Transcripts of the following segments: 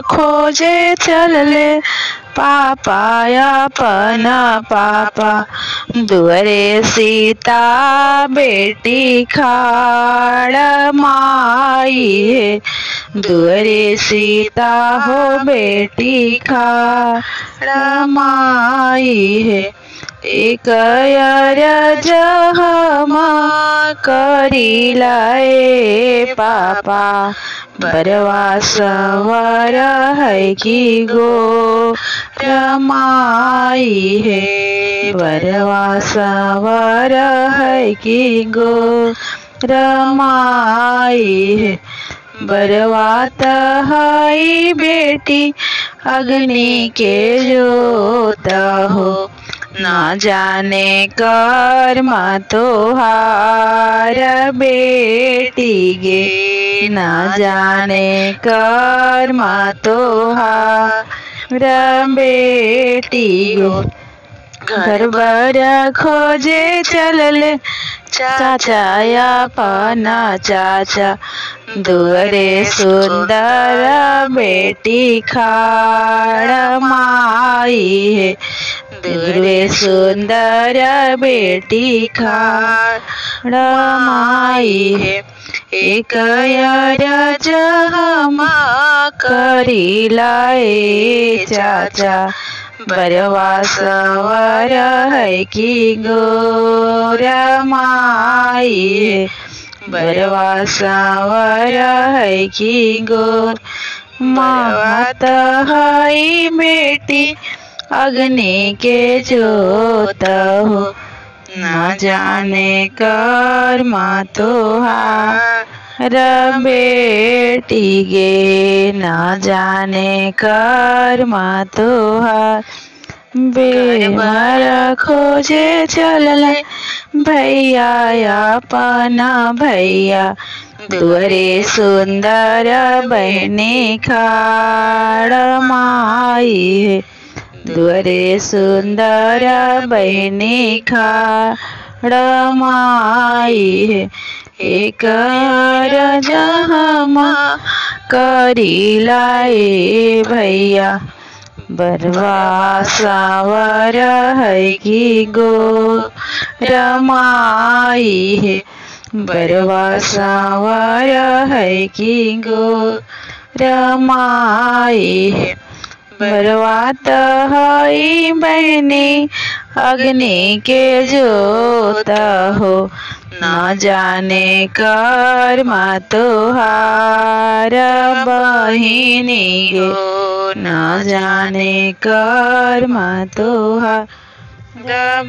खोजे चलले, पापा अपन पापा। दुअरे सीता बेटी खाड़ माई है। दुअरे सीता हो बेटी खाड़ माई है। एक जहमा करी लाए पापा। बरवा सवर है कि गो रमाई है बरवा सवर है कि गो रमाई है बरवात हई बेटी अग्नि के जोत हो ना जाने कर्म तोहार बेटी गे। ना जाने कर्म तोहार बेटी गो। घर बर खोजे चलले, चाचा अपना चाचा। दुअरे सुंदर बेटी खाड़ माई है। दुर्वे सुंदर बेटी खाड़ माई है एक जहमा करी लाए चाचा बरवा सवर है कि गोर माई बरवा सवर है कि गोर मात हई बेटी अग्नि के जोत हो। न जाने कर्म तोहार बेटी गे, न जाने कर्म तोहार बेमर खोजे चलले, भैया अपना भैया। दुअरे सुंदर बहनी खाड़ माई है। दुअरे सुंदर बहनी खाड़ माई है। एक जहमा करी लाए भैया। बरवा सावर है कि गो रमाई है। बरवा सावर है कि गो रमाई है। बरवात हई बहनी, अग्नि के जोता हो। न जाने कर्म तोहार बहिनी न जाने कर्म तोहार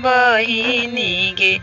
बहिनी गे